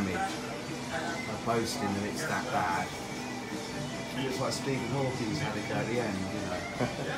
damage by boasting that it's that bad. It's like Stephen Hawking's had it go at the end, you know.